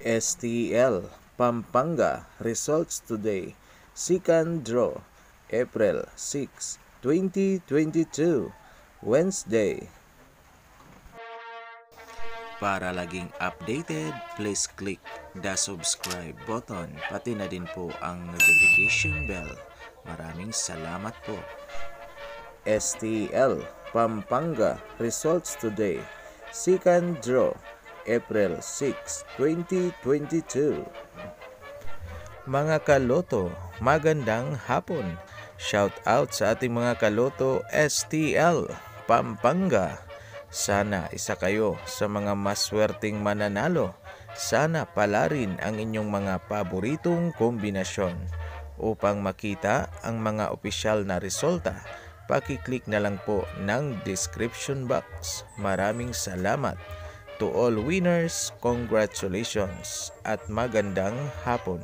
STL Pampanga Results Today Second Draw April 6, 2022 Wednesday Para laging updated, please click the subscribe button pati na din po ang notification bell. Maraming salamat po. STL Pampanga Results Today Second Draw April 6, 2022 Mga kaloto, magandang hapon. Shout out sa ating mga kaloto STL Pampanga. Sana isa kayo sa mga maswerteng mananalo. Sana pala rin ang inyong mga paboritong kombinasyon. Upang makita ang mga opisyal na resulta, pakiclick na lang po ng description box. Maraming salamat. To all winners, congratulations at magandang hapon.